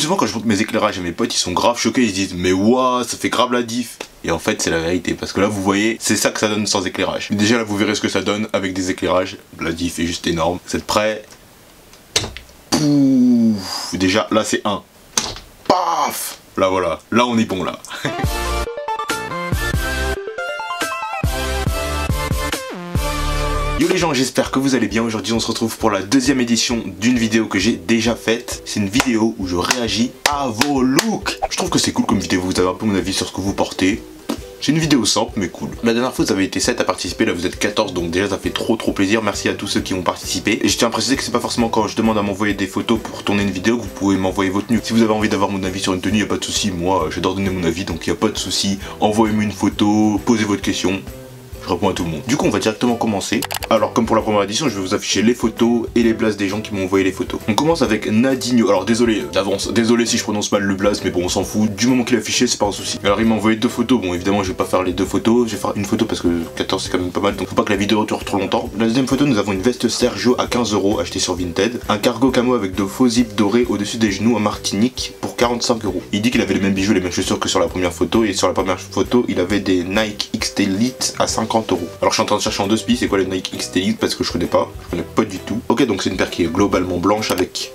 souvent quand je montre mes éclairages à mes potes, ils sont grave choqués, ils se disent mais waouh, ça fait grave la diff. Et en fait, c'est la vérité parce que là, vous voyez, c'est ça que ça donne sans éclairage. Déjà là, vous verrez ce que ça donne avec des éclairages. La diff est juste énorme. Vous êtes prêts? Pouf Déjà, là, c'est un. Paf Là, voilà. Là, on est bon là. Yo les gens, j'espère que vous allez bien. Aujourd'hui, on se retrouve pour la deuxième édition d'une vidéo que j'ai déjà faite. C'est une vidéo où je réagis à vos looks. Je trouve que c'est cool comme vidéo. Vous avez un peu mon avis sur ce que vous portez. C'est une vidéo simple mais cool. La dernière fois vous avez été 7 à participer, là vous êtes 14 donc déjà ça fait trop trop plaisir. Merci à tous ceux qui ont participé. Et je tiens à préciser que c'est pas forcément quand je demande à m'envoyer des photos pour tourner une vidéo que vous pouvez m'envoyer votre tenue. Si vous avez envie d'avoir mon avis sur une tenue, y a pas de souci. Moi j'adore donner mon avis donc y a pas de souci. Envoyez-moi une photo, posez votre question je réponds à tout le monde. Du coup, on va directement commencer. Alors, comme pour la première édition, je vais vous afficher les photos et les blasts des gens qui m'ont envoyé les photos. On commence avec Nadinho. Alors, désolé d'avance, désolé si je prononce mal le blast, mais bon, on s'en fout. Du moment qu'il est affiché, c'est pas un souci. Alors, il m'a envoyé deux photos. Bon, évidemment, je vais pas faire les deux photos. Je vais faire une photo parce que 14 c'est quand même pas mal, donc faut pas que la vidéo dure trop longtemps. La deuxième photo, nous avons une veste Sergio à 15 euros achetée sur Vinted. Un cargo camo avec de faux zips dorés au-dessus des genoux en Martinique pour 45 euros. Il dit qu'il avait les mêmes bijoux, les mêmes chaussures que sur la première photo. Et sur la première photo, il avait des Nike XT Elite à 50 euros. Alors, je suis en train de chercher en deux spies, c'est quoi les Nike XT parce que je connais pas. Je connais pas du tout. Ok, donc c'est une paire qui est globalement blanche avec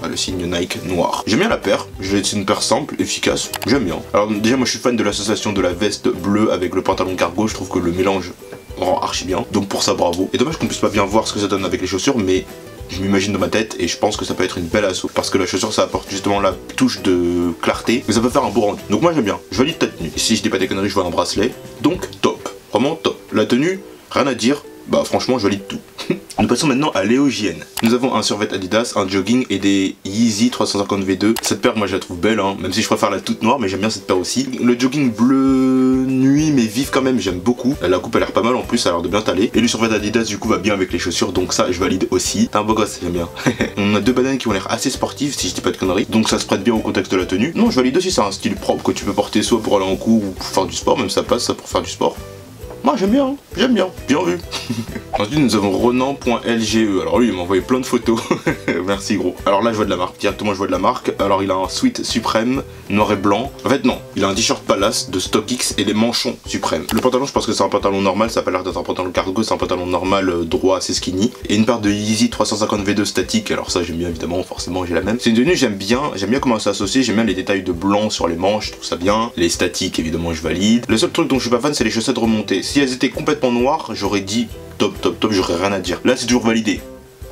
bah, le signe Nike noir. J'aime bien la paire, c'est une paire simple, efficace, j'aime bien. Alors déjà moi je suis fan de l'association de la veste bleue avec le pantalon cargo, je trouve que le mélange rend archi bien, donc pour ça bravo. Et dommage qu'on puisse pas bien voir ce que ça donne avec les chaussures, mais je m'imagine dans ma tête et je pense que ça peut être une belle asso parce que la chaussure ça apporte justement la touche de clarté mais ça peut faire un beau rendu donc moi j'aime bien je valide ta tenue si je dis pas des conneries je vois un bracelet donc top vraiment top la tenue rien à dire bah franchement je valide tout Nous passons maintenant à l'éogienne. Nous avons un survêt Adidas, un jogging et des Yeezy 350 V2. Cette paire, moi je la trouve belle, hein, même si je préfère la toute noire, mais j'aime bien cette paire aussi. Le jogging bleu nuit, mais vif quand même, j'aime beaucoup. La coupe a l'air pas mal en plus, ça a l'air de bien t'aller. Et le survêt Adidas, du coup, va bien avec les chaussures, donc ça, je valide aussi. T'es un beau gosse, j'aime bien. On a deux bananes qui ont l'air assez sportives, si je dis pas de conneries, donc ça se prête bien au contexte de la tenue. Non, je valide aussi, c'est un style propre que tu peux porter soit pour aller en cours ou pour faire du sport, même ça passe ça pour faire du sport. Moi j'aime bien, hein. j'aime bien, bien vu. Ensuite nous avons Renan.lge. Alors lui il m'a envoyé plein de photos. Merci gros. Alors là je vois de la marque, directement je vois de la marque. Alors il a un sweat suprême, noir et blanc. En fait non, il a un t-shirt Palace de StockX et des manchons suprêmes. Le pantalon je pense que c'est un pantalon normal, ça a pas l'air d'être un pantalon cargo, c'est un pantalon normal euh, droit assez skinny. Et une paire de Yeezy 350 V2 statique, alors ça j'aime bien évidemment, forcément j'ai la même. C'est une tenue j'aime bien, j'aime bien comment ça s'associe, j'aime bien les détails de blanc sur les manches, je trouve ça bien. Les statiques évidemment je valide. Le seul truc dont je suis pas fan c'est les chaussettes remontées. Si elles étaient complètement noires, j'aurais dit top top top, j'aurais rien à dire. Là c'est toujours validé.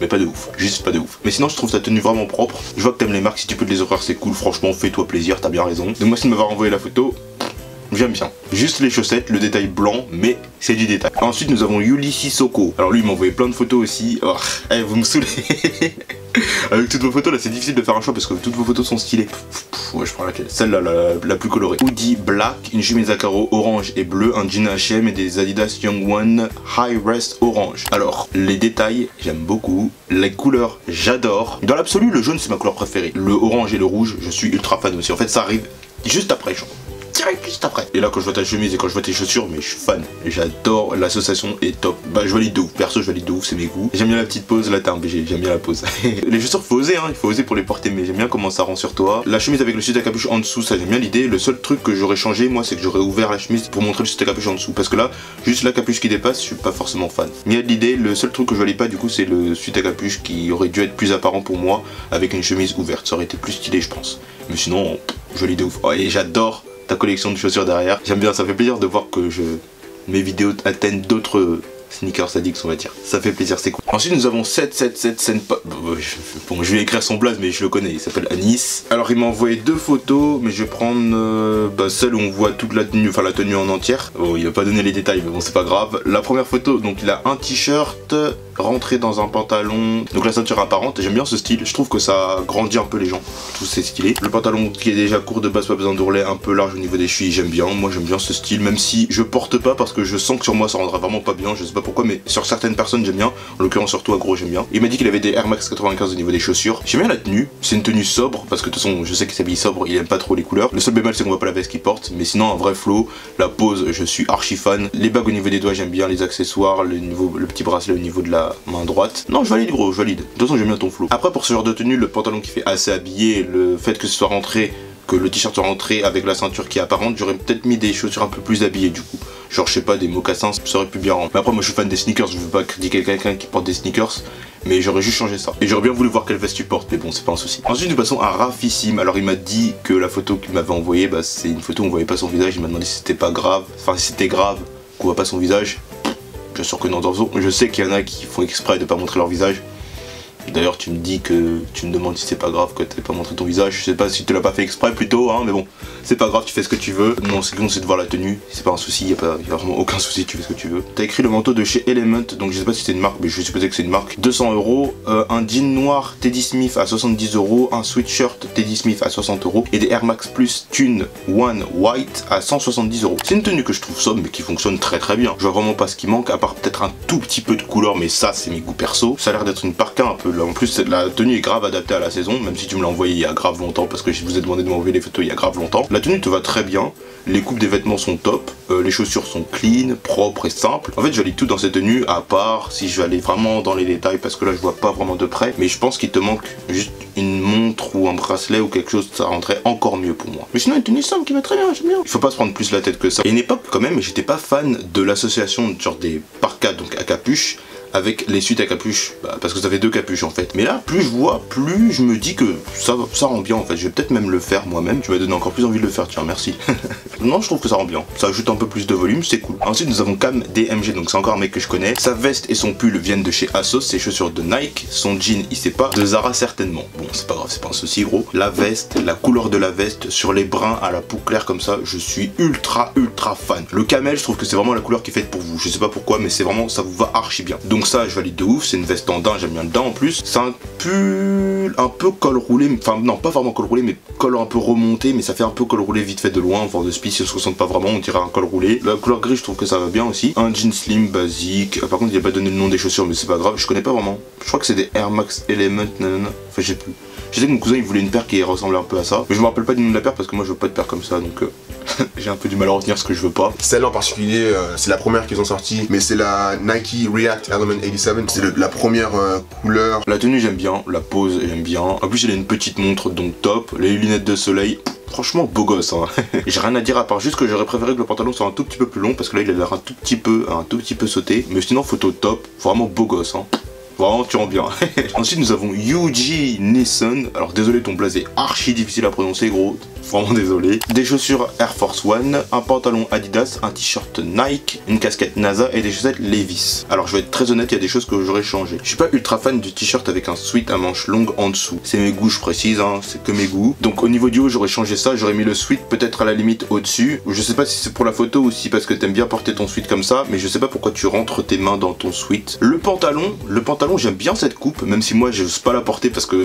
Mais pas de ouf, juste pas de ouf. Mais sinon je trouve ta tenue vraiment propre. Je vois que t'aimes les marques, si tu peux te les offrir c'est cool, franchement fais-toi plaisir, t'as bien raison. Donc moi si m'avoir envoyé la photo, J'aime bien. Juste les chaussettes, le détail blanc, mais c'est du détail. Ensuite, nous avons Yuli Sissoko. Alors lui, il m'a envoyé plein de photos aussi. Oh, eh, vous me saoulez. Avec toutes vos photos, là, c'est difficile de faire un choix parce que toutes vos photos sont stylées. Ouais, je prends laquelle? Celle-là, la, plus colorée. Hoodie black, une chemise à orange et bleu, un jean H&M et des Adidas Young One High Rest orange. Alors, les détails, j'aime beaucoup. Les couleurs, j'adore. Dans l'absolu, le jaune, c'est ma couleur préférée. Le orange et le rouge, je suis ultra fan aussi. En fait, ça arrive juste après, juste après. Et là, quand je vois ta chemise et quand je vois tes chaussures, mais je suis fan. J'adore, l'association est top. Bah, je valide de ouf. Perso, je valide de ouf, c'est mes goûts. J'aime bien la petite pose, là, t'as un BG, j'aime bien la pose. les chaussures, faut oser, hein, il faut oser pour les porter, mais j'aime bien comment ça rend sur toi. La chemise avec le sud à capuche en dessous, ça j'aime bien l'idée. Le seul truc que j'aurais changé, moi, c'est que j'aurais ouvert la chemise pour montrer le sud à capuche en dessous. Parce que là, juste la capuche qui dépasse, je suis pas forcément fan. Mais il y a l'idée, le seul truc que je valide pas, du coup, c'est le sud à capuche qui aurait dû être plus apparent pour moi avec une chemise ouverte. Ça aurait été plus stylé, je pense. Mais sinon, valide de ouf. Oh, et j'adore ta collection de chaussures derrière. J'aime bien, ça fait plaisir de voir que je, mes vidéos atteignent d'autres sneakers addicts on va dire. Ça fait plaisir, c'est cool. Ensuite nous avons 777 Senpa. Bon, je vais écrire son blaze mais je le connais, il s'appelle Anis. Alors il m'a envoyé deux photos, mais je vais prendre euh, bah, celle où on voit toute la tenue, enfin la tenue en entière. Bon, il va pas donner les détails, mais bon c'est pas grave. La première photo, donc il a un t-shirt rentré dans un pantalon, donc la ceinture apparente. J'aime bien ce style, je trouve que ça grandit un peu les gens. Tout c'est stylé. Le pantalon qui est déjà court de base, pas besoin d'ourlet, un peu large au niveau des chevilles, j'aime bien. Moi j'aime bien ce style, même si je porte pas parce que je sens que sur moi ça rendra vraiment pas bien. Pas pourquoi, mais sur certaines personnes j'aime bien, en l'occurrence surtout à gros j'aime bien. Il m'a dit qu'il avait des Air Max 95 au niveau des chaussures. J'aime bien la tenue, c'est une tenue sobre, parce que de toute façon je sais qu'il s'habille sobre, il aime pas trop les couleurs. Le seul bémol c'est qu'on voit pas la veste qu'il porte, mais sinon un vrai flow, la pose je suis archi fan. Les bagues au niveau des doigts j'aime bien, les accessoires, le, le petit bracelet au niveau de la main droite. Non je valide gros, je valide. De toute façon j'aime bien ton flow. Après pour ce genre de tenue, le pantalon qui fait assez habillé, le fait que ce soit rentré que le t-shirt soit rentré avec la ceinture qui est apparente, j'aurais peut-être mis des chaussures un peu plus habillées du coup. Genre je sais pas, des mocassins, ça aurait pu bien rendre. Mais après moi je suis fan des sneakers, je veux pas critiquer quelqu'un qui porte des sneakers, mais j'aurais juste changé ça. Et j'aurais bien voulu voir quelle veste tu portes, mais bon c'est pas un souci. Ensuite nous passons à Rafissime, alors il m'a dit que la photo qu'il m'avait envoyée, bah, c'est une photo où on voyait pas son visage, il m'a demandé si c'était pas grave, enfin si c'était grave qu'on voit pas son visage. Bien sûr que non, je sais qu'il y en a qui font exprès de pas montrer leur visage. D'ailleurs, tu me dis que tu me demandes si c'est pas grave que t'aies pas montré ton visage. Je sais pas si tu l'as pas fait exprès plutôt, hein, mais bon, c'est pas grave, tu fais ce que tu veux. Non, c'est bon, c'est de voir la tenue, c'est pas un souci, y a, pas, a vraiment aucun souci, tu fais ce que tu veux. T'as écrit le manteau de chez Element, donc je sais pas si c'est une marque, mais je supposais que c'est une marque. 200 euros, euh, un jean noir Teddy Smith à 70 euros, un sweatshirt Teddy Smith à 60 euros et des Air Max Plus Tune One White à 170 euros. C'est une tenue que je trouve sobre, mais qui fonctionne très très bien. Je vois vraiment pas ce qui manque, à part peut-être un tout petit peu de couleur, mais ça, c'est mes goûts perso. Ça a l'air d'être une parka un peu En plus, la tenue est grave adaptée à la saison, même si tu me l'as envoyé il y a grave longtemps, parce que je vous ai demandé de m'envoyer les photos il y a grave longtemps. La tenue te va très bien, les coupes des vêtements sont top, euh, les chaussures sont clean, propres et simples. En fait, je lis tout dans cette tenue, à part si je vais aller vraiment dans les détails, parce que là, je vois pas vraiment de près, mais je pense qu'il te manque juste une montre ou un bracelet ou quelque chose, ça rentrait encore mieux pour moi. Mais sinon, une tenue simple qui va très bien, j'aime bien. Il faut pas se prendre plus la tête que ça. Et une époque, quand même, j'étais pas fan de l'association genre des parkas, donc à capuche, avec les suites à capuche, bah, parce que ça fait deux capuches en fait. Mais là, plus je vois, plus je me dis que ça, ça rend bien en fait. Je vais peut-être même le faire moi-même. Tu m'as donné encore plus envie de le faire, tiens, merci. non, je trouve que ça rend bien. Ça ajoute un peu plus de volume, c'est cool. Ensuite, nous avons Cam DMG, donc c'est encore un mec que je connais. Sa veste et son pull viennent de chez Asos, ses chaussures de Nike, son jean, il sait pas, de Zara certainement. Bon, c'est pas grave, c'est pas un souci gros. La veste, la couleur de la veste, sur les brins à la peau claire comme ça, je suis ultra ultra fan. Le camel, je trouve que c'est vraiment la couleur qui est faite pour vous. Je sais pas pourquoi, mais c'est vraiment, ça vous va archi bien. Ça, je valide de ouf, c'est une veste en daim, j'aime bien le daim en plus. C'est un pull un peu col roulé, enfin non, pas vraiment col roulé, mais col un peu remonté, mais ça fait un peu col roulé vite fait de loin, voire de speed, si on se ressent pas vraiment, on dirait un col roulé. La couleur gris, je trouve que ça va bien aussi. Un jean slim basique, par contre, il a pas donné le nom des chaussures, mais c'est pas grave, je connais pas vraiment. Je crois que c'est des Air Max Element. Enfin, j'ai plus. Je sais que mon cousin il voulait une paire qui ressemblait un peu à ça, mais je me rappelle pas du nom de la paire parce que moi je veux pas de paire comme ça, donc euh, j'ai un peu du mal à retenir ce que je veux pas. Celle-là en particulier, euh, c'est la première qu'ils ont sortie, mais c'est la Nike React Element 87. C'est la première euh, couleur. La tenue j'aime bien, la pose j'aime bien. En plus elle a une petite montre donc top, les lunettes de soleil. Franchement, beau gosse. Hein. J'ai rien à dire à part juste que j'aurais préféré que le pantalon soit un tout petit peu plus long parce que là il a l'air un tout petit peu, un tout petit peu sauté. Mais sinon photo top, vraiment beau gosse. Hein. Vraiment, tu rends bien. Ensuite, nous avons Yuji Nissan. Alors, désolé, ton blaze est archi difficile à prononcer, gros. Vraiment désolé. Des chaussures Air Force One, un pantalon Adidas, un t-shirt Nike, une casquette NASA et des chaussettes Levis. Alors, je vais être très honnête, il y a des choses que j'aurais changé. Je suis pas ultra fan du t-shirt avec un sweat à manches longues en dessous. C'est mes goûts, je précise, hein, c'est que mes goûts. Donc, au niveau du haut, j'aurais changé ça. J'aurais mis le sweat peut-être à la limite au-dessus. Je sais pas si c'est pour la photo ou si parce que t'aimes bien porter ton sweat comme ça, mais je sais pas pourquoi tu rentres tes mains dans ton sweat. Le pantalon, le j'aime bien cette coupe, même si moi, j'ose pas la porter parce que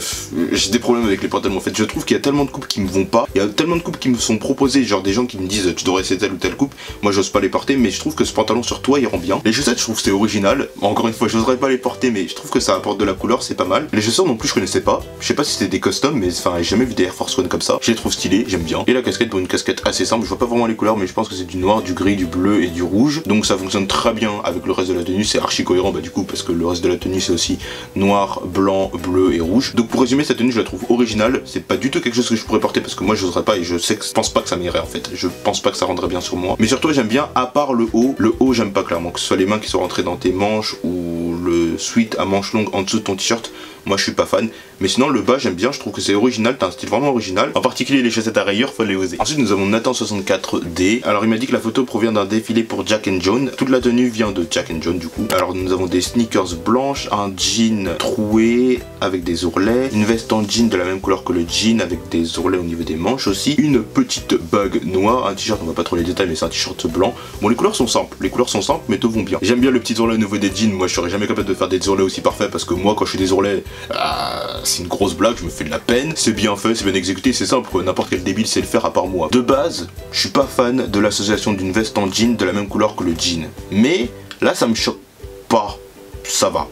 j'ai des problèmes avec les pantalons. En fait, je trouve qu'il y a tellement de coupes qui me vont pas. Il y a tellement de coupes qui me sont proposées, genre des gens qui me disent tu devrais essayer telle ou telle coupe. Moi, j'ose pas les porter, mais je trouve que ce pantalon sur toi, il rend bien. Les chaussettes, je trouve que c'est original. Encore une fois, j'oserais pas les porter, mais je trouve que ça apporte de la couleur, c'est pas mal. Les chaussures non plus, je connaissais pas. Je sais pas si c'était des customs, mais enfin, j'ai jamais vu des Air Force One comme ça. Je les trouve stylés, j'aime bien. Et la casquette, pour une casquette assez simple, je vois pas vraiment les couleurs, mais je pense que c'est du noir, du gris, du bleu et du rouge. Donc ça fonctionne très bien avec le reste de la tenue, c'est archi cohérent, bah du coup, parce que le reste de la tenue, c'est aussi noir, blanc, bleu et rouge. Donc pour résumer, cette tenue, je la trouve originale. C'est pas du tout quelque chose que je pourrais porter parce que moi, j'oserais pas et je sais que je pense pas que ça m'irait en fait. Je pense pas que ça rendrait bien sur moi. Mais surtout, j'aime bien, à part le haut, le haut, j'aime pas clairement. Que ce soit les mains qui sont rentrées dans tes manches ou le sweat à manches longues en dessous de ton t-shirt. Moi je suis pas fan. Mais sinon le bas j'aime bien, je trouve que c'est original, t'as un style vraiment original. En particulier les chaussettes à rayures, faut les oser. Ensuite nous avons Nathan64D. Alors il m'a dit que la photo provient d'un défilé pour Jack and John. Toute la tenue vient de Jack and John du coup. Alors nous avons des sneakers blanches, un jean troué avec des ourlets, une veste en jean de la même couleur que le jean avec des ourlets au niveau des manches aussi, une petite bague noire, un t-shirt, on va pas trop les détails mais c'est un t-shirt blanc. Bon les couleurs sont simples, les couleurs sont simples mais te vont bien. J'aime bien le petit ourlet au niveau des jeans, moi je serais jamais capable de faire des ourlets aussi parfaits parce que moi quand je suis des ourlets, ah, c'est une grosse blague, je me fais de la peine. C'est bien fait, c'est bien exécuté, c'est simple. N'importe quel débile sait le faire à part moi. De base, je suis pas fan de l'association d'une veste en jean de la même couleur que le jean. Mais là, ça me choque pas, ça va.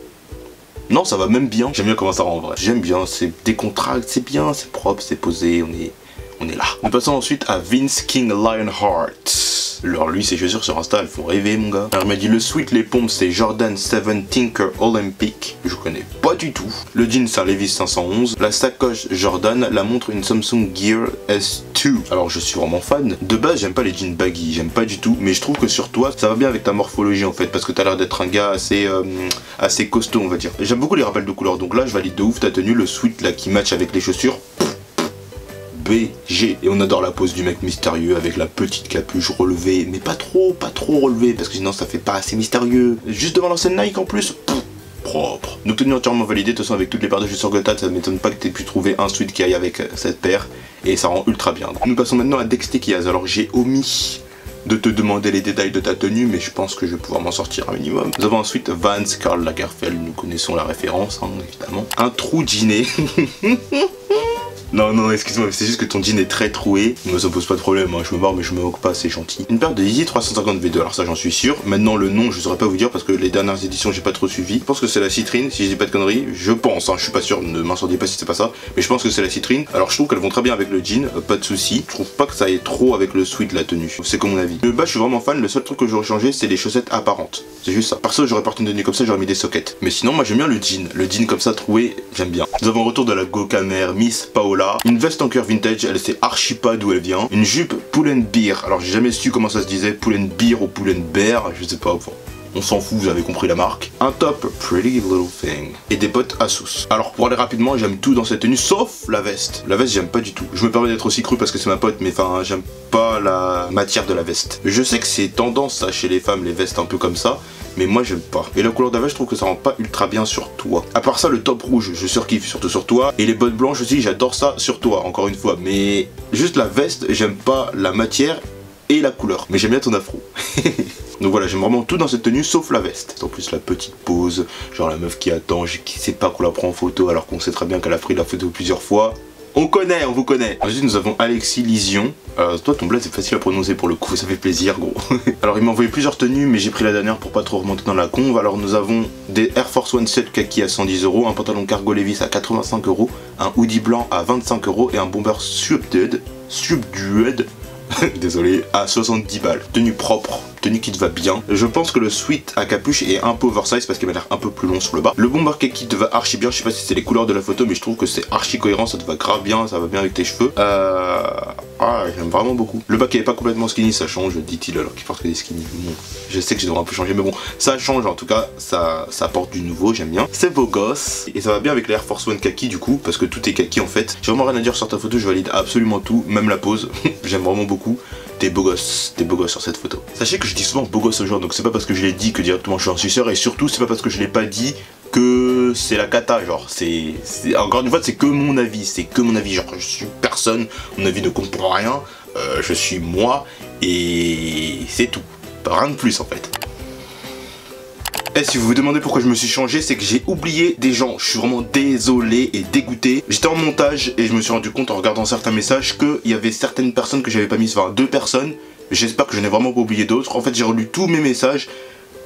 Non, ça va même bien. J'aime bien comment ça rend en vrai. J'aime bien, c'est décontracté, c'est bien, c'est propre, c'est posé, on est, on est là. Nous passons ensuite à Vince King Lionheart. Alors lui, ses chaussures sur Insta, elles font rêver, mon gars. Alors il m'a dit le sweat, les pompes, c'est Jordan 7 Tinker Olympic. Je connais pas du tout. Le jean, c'est un Levi's 511. La sacoche Jordan, la montre une Samsung Gear S2. Alors je suis vraiment fan. De base, j'aime pas les jeans baggy, j'aime pas du tout. Mais je trouve que sur toi, ça va bien avec ta morphologie en fait. Parce que t'as l'air d'être un gars assez, euh, assez costaud, on va dire. J'aime beaucoup les rappels de couleurs. Donc là, je valide de ouf ta tenue. Le sweat là qui match avec les chaussures. G. Et on adore la pose du mec mystérieux avec la petite capuche relevée, mais pas trop, pas trop relevée, parce que sinon ça fait pas assez mystérieux. Juste devant l'ancienne Nike en plus. propre. Donc tenue entièrement validée, de toute façon avec toutes les paires de chaussures Gotat, ça m'étonne pas que t'aies pu trouver un suite qui aille avec euh, cette paire, et ça rend ultra bien. Nous passons maintenant à Dexter Kiaz. Alors j'ai omis de te demander les détails de ta tenue, mais je pense que je vais pouvoir m'en sortir un minimum. Nous avons ensuite Vans Karl Lagerfeld, nous connaissons la référence, hein, évidemment. Un trou dîner. Non, non, excuse-moi, c'est juste que ton jean est très troué. Mais ça pose pas de problème, hein. je me barre, mais je me moque pas, c'est gentil. Une paire de Yeezy 350 V2, alors ça j'en suis sûr. Maintenant, le nom, je saurais pas vous dire parce que les dernières éditions, j'ai pas trop suivi. Je pense que c'est la citrine, si je dis pas de conneries. Je pense, hein, je suis pas sûr, ne m'incendiez pas si c'est pas ça. Mais je pense que c'est la citrine. Alors je trouve qu'elles vont très bien avec le jean, euh, pas de souci. Je trouve pas que ça aille trop avec le sweat la tenue. C'est comme mon avis. Le bas, je suis vraiment fan. Le seul truc que j'aurais changé, c'est les chaussettes apparentes. C'est juste ça. Ça, j'aurais porté une tenue comme ça, j'aurais mis des sockets. Mais sinon, moi j'aime bien le jean. Le jean comme ça troué, j'aime bien. Nous avons retour de la Gokamer Miss Paola. Une veste en cuir vintage, elle sait archi pas d'où elle vient. Une jupe Pull Beer, alors j'ai jamais su comment ça se disait, Pull Beer ou Pull Bear, je sais pas, enfin, on s'en fout, vous avez compris la marque. Un top Pretty Little Thing. Et des potes Asus. Alors pour aller rapidement, j'aime tout dans cette tenue, sauf la veste. La veste, j'aime pas du tout. Je me permets d'être aussi cru parce que c'est ma pote, mais enfin, j'aime pas la matière de la veste. Je sais que c'est tendance ça chez les femmes, les vestes un peu comme ça mais moi j'aime pas. Et la couleur d'avage, je trouve que ça rend pas ultra bien sur toi. À part ça, le top rouge, je surkiffe surtout sur toi. Et les bottes blanches aussi, j'adore ça sur toi, encore une fois. Mais juste la veste, j'aime pas la matière et la couleur. Mais j'aime bien ton afro. Donc voilà, j'aime vraiment tout dans cette tenue sauf la veste. En plus la petite pose, genre la meuf qui attend, qui sait pas qu'on la prend en photo alors qu'on sait très bien qu'elle a pris la photo plusieurs fois. On connaît, on vous connaît. Ensuite, nous avons Alexis Lision. Euh, toi, ton bled, c'est facile à prononcer pour le coup, ça fait plaisir, gros. alors, il m'a envoyé plusieurs tenues, mais j'ai pris la dernière pour pas trop remonter dans la conve. Alors, nous avons des Air Force One 7 kaki à 110 euros, un pantalon cargo Levis à 85 euros, un hoodie blanc à 25 euros et un bomber Subdued, Subdued, désolé, à 70 balles. Tenue propre, tenue qui te va bien. Je pense que le sweat à capuche est un peu oversize parce qu'il m'a l'air un peu plus long sur le bas. Le bomber qui te va archi bien, je sais pas si c'est les couleurs de la photo mais je trouve que c'est archi cohérent, ça te va grave bien, ça va bien avec tes cheveux. Euh... Ah, j'aime vraiment beaucoup. Le bas qui est pas complètement skinny, ça change, dit-il alors qu'il porte que des skinny. Je sais que je devrais un peu changer mais bon, ça change en tout cas, ça, ça apporte du nouveau, j'aime bien. C'est beau gosse et ça va bien avec l'Air Force One kaki du coup parce que tout est kaki en fait. J'ai vraiment rien à dire sur ta photo, je valide absolument tout, même la pose. j'aime vraiment beaucoup t'es beau gosse, t'es beau gosse sur cette photo. Sachez que je dis souvent beau gosse aux gens, donc c'est pas parce que je l'ai dit que directement je suis un suceur, et surtout c'est pas parce que je l'ai pas dit que c'est la cata, genre, c'est... Encore une fois, c'est que mon avis, c'est que mon avis, genre, je suis personne, mon avis ne compte rien, euh, je suis moi, et c'est tout. Rien de plus en fait. Eh, si vous vous demandez pourquoi je me suis changé, c'est que j'ai oublié des gens. Je suis vraiment désolé et dégoûté. J'étais en montage et je me suis rendu compte en regardant certains messages qu'il y avait certaines personnes que j'avais pas mises, enfin deux personnes. J'espère que je n'ai vraiment pas oublié d'autres. En fait, j'ai relu tous mes messages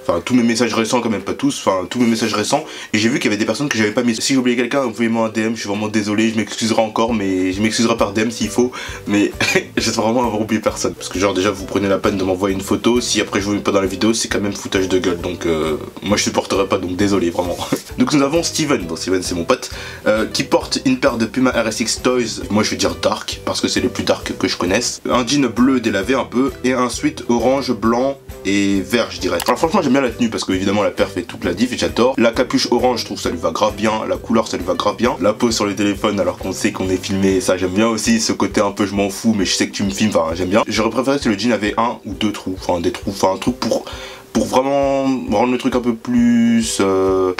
Enfin, tous mes messages récents, quand même, pas tous, enfin, tous mes messages récents. Et j'ai vu qu'il y avait des personnes que j'avais pas mis. Si j'ai oublié quelqu'un, envoyez-moi un DM, je suis vraiment désolé, je m'excuserai encore, mais je m'excuserai par DM s'il faut. Mais j'espère vraiment avoir oublié personne. Parce que, genre, déjà, vous prenez la peine de m'envoyer une photo. Si après je vous mets pas dans la vidéo, c'est quand même foutage de gueule. Donc, euh, moi, je supporterai pas, donc désolé, vraiment. donc, nous avons Steven, bon, Steven, c'est mon pote, euh, qui porte une paire de Puma RSX Toys. Moi, je vais dire dark, parce que c'est les plus dark que je connaisse. Un jean bleu délavé un peu, et un suite orange, blanc et vert, je dirais. Alors, franchement, j'aime bien la tenue parce que évidemment la paire fait toute la diff et j'adore. La capuche orange, je trouve ça lui va grave bien. La couleur, ça lui va grave bien. La pose sur le téléphone alors qu'on sait qu'on est filmé, ça j'aime bien aussi. Ce côté un peu je m'en fous, mais je sais que tu me filmes, enfin j'aime bien. J'aurais préféré que le jean avait un ou deux trous, enfin des trous, enfin un truc pour pour vraiment rendre le truc un peu plus euh,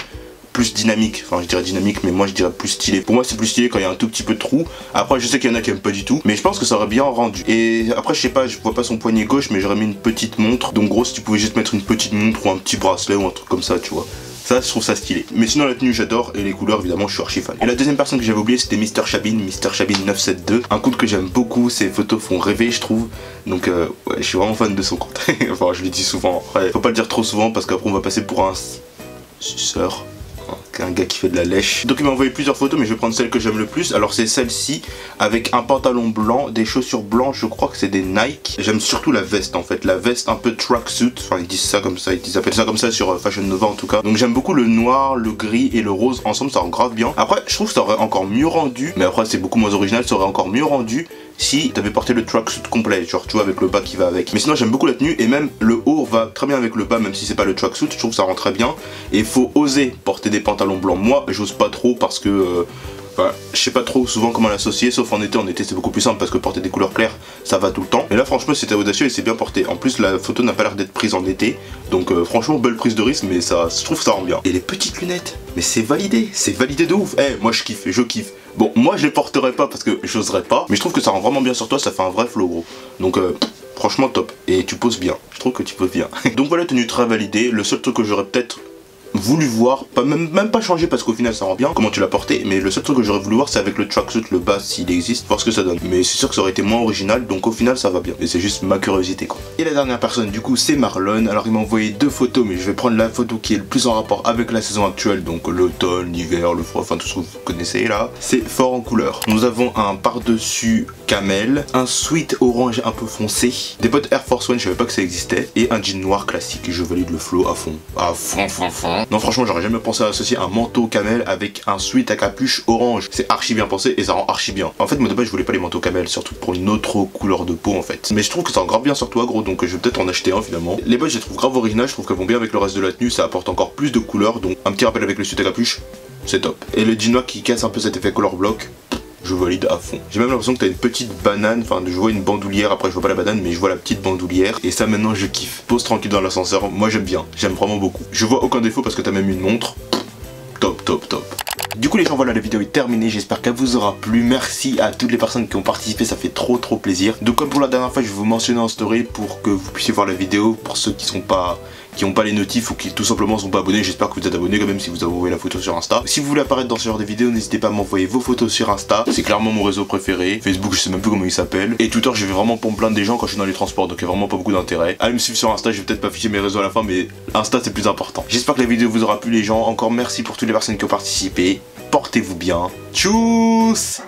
plus dynamique, enfin je dirais dynamique mais moi je dirais plus stylé. Pour moi c'est plus stylé quand il y a un tout petit peu de trou. Après je sais qu'il y en a qui aiment pas du tout, mais je pense que ça aurait bien rendu. Et après je sais pas, je vois pas son poignet gauche mais j'aurais mis une petite montre. Donc gros si tu pouvais juste mettre une petite montre ou un petit bracelet ou un truc comme ça tu vois. Ça, je trouve ça stylé. Mais sinon, la tenue, j'adore. Et les couleurs, évidemment, je suis archi fan. Et la deuxième personne que j'avais oublié, c'était Mr. Chabin, Mr. Chabin 972. Un compte que j'aime beaucoup. Ses photos font rêver, je trouve. Donc, euh, ouais, je suis vraiment fan de son compte. enfin, je le dis souvent. faut pas le dire trop souvent parce qu'après, on va passer pour un suceur un gars qui fait de la lèche. Donc il m'a envoyé plusieurs photos mais je vais prendre celle que j'aime le plus. Alors c'est celle-ci avec un pantalon blanc, des chaussures blanches, je crois que c'est des Nike. J'aime surtout la veste en fait, la veste un peu tracksuit, enfin ils disent ça comme ça, ils appellent ça comme ça sur euh, Fashion Nova en tout cas. Donc j'aime beaucoup le noir, le gris et le rose ensemble, ça rend grave bien. Après je trouve que ça aurait encore mieux rendu, mais après c'est beaucoup moins original, ça aurait encore mieux rendu si t'avais porté le tracksuit complet, genre tu vois avec le bas qui va avec. Mais sinon j'aime beaucoup la tenue et même le haut va très bien avec le bas, même si c'est pas le tracksuit, je trouve que ça rend très bien. Et il faut oser porter des pantalons blancs. Moi j'ose pas trop parce que euh, je sais pas trop souvent comment l'associer, sauf en été. En été, c'est beaucoup plus simple parce que porter des couleurs claires, ça va tout le temps. Mais là, franchement, c'était audacieux et c'est bien porté. En plus, la photo n'a pas l'air d'être prise en été. Donc, euh, franchement, belle prise de risque, mais ça, je trouve ça rend bien. Et les petites lunettes, mais c'est validé, c'est validé de ouf. Eh, moi, je kiffe, je kiffe. Bon, moi, je les porterai pas parce que j'oserais pas, mais je trouve que ça rend vraiment bien sur toi, ça fait un vrai flow, gros. Donc, euh, franchement, top. Et tu poses bien. Je trouve que tu poses bien. Donc, voilà, tenue très validée. Le seul truc que j'aurais peut-être voulu voir, pas, même, même pas changer parce qu'au final ça rend bien, comment tu l'as porté, mais le seul truc que j'aurais voulu voir c'est avec le tracksuit, le bas s'il existe, voir ce que ça donne. Mais c'est sûr que ça aurait été moins original, donc au final ça va bien. Et c'est juste ma curiosité quoi. Et la dernière personne du coup c'est Marlon, alors il m'a envoyé deux photos, mais je vais prendre la photo qui est le plus en rapport avec la saison actuelle, donc l'automne, l'hiver, le froid, enfin tout ce que vous connaissez là. C'est fort en couleur. Nous avons un par-dessus camel, un sweat orange un peu foncé, des bottes Air Force One, je savais pas que ça existait, et un jean noir classique, je valide le flow à fond. À fond, fond, fond. Non, franchement, j'aurais jamais pensé à associer un manteau camel avec un sweat à capuche orange. C'est archi bien pensé et ça rend archi bien. En fait, moi de base, je voulais pas les manteaux camel, surtout pour une autre couleur de peau en fait. Mais je trouve que ça rend grave bien sur toi, gros, donc je vais peut-être en acheter un finalement. Les bottes, je les trouve grave originales, je trouve qu'elles vont bien avec le reste de la tenue, ça apporte encore plus de couleurs, donc un petit rappel avec le sweat à capuche, c'est top. Et le jean qui casse un peu cet effet color block, je valide à fond. J'ai même l'impression que t'as une petite banane, enfin je vois une bandoulière, après je vois pas la banane mais je vois la petite bandoulière et ça maintenant je kiffe. Pose tranquille dans l'ascenseur, moi j'aime bien, j'aime vraiment beaucoup. Je vois aucun défaut parce que t'as même une montre. Top, top, top. Du coup les gens voilà la vidéo est terminée, j'espère qu'elle vous aura plu, merci à toutes les personnes qui ont participé, ça fait trop trop plaisir. Donc comme pour la dernière fois je vais vous mentionner en story pour que vous puissiez voir la vidéo, pour ceux qui sont pas qui n'ont pas les notifs ou qui tout simplement sont pas abonnés. J'espère que vous êtes abonnés quand même si vous avez envoyé la photo sur Insta. Si vous voulez apparaître dans ce genre de vidéos, n'hésitez pas à m'envoyer vos photos sur Insta. C'est clairement mon réseau préféré. Facebook, je sais même plus comment il s'appelle. Et Twitter, je vais vraiment pour me plaindre des gens quand je suis dans les transports, donc il n'y a vraiment pas beaucoup d'intérêt. Allez me suivre sur Insta, je vais peut-être pas afficher mes réseaux à la fin, mais Insta c'est plus important. J'espère que la vidéo vous aura plu les gens. Encore merci pour toutes les personnes qui ont participé. Portez-vous bien. Tchuss